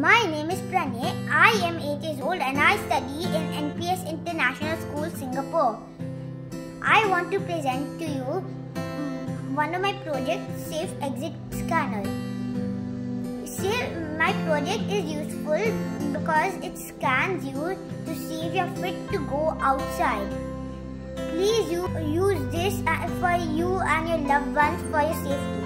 My name is Pranay. I am 8 years old and I study in NPS International School, Singapore. I want to present to you mm, one of my projects, Safe Exit Scanner. See, my project is useful because it scans you to see if you're fit to go outside. Please use this uh, for you and your loved ones for your safety.